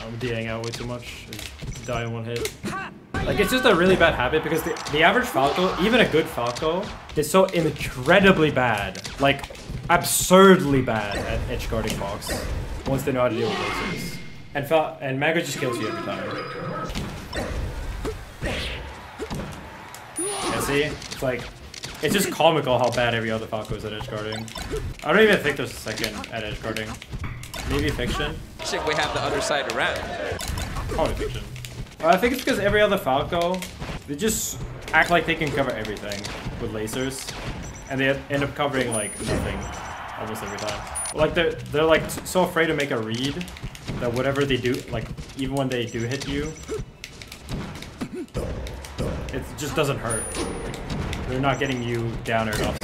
I'm DAing out way too much. Die in one hit. Like, it's just a really bad habit because the, the average Falco, even a good Falco, is so incredibly bad. Like, absurdly bad at edge guarding Fox once they know how to deal with lasers. And, Fal and mang0 just kills you every time. Yeah, see? It's like, it's just comical how bad every other Falco is at edge guarding. I don't even think there's a second at edge guarding. Maybe Fiction? We have the other side around. I think it's because every other Falco, they just act like they can cover everything with lasers. And they end up covering, like, nothing almost every time. Like, they're, they're like, so afraid to make a read that whatever they do, like, even when they do hit you, it just doesn't hurt. They're not getting you down or off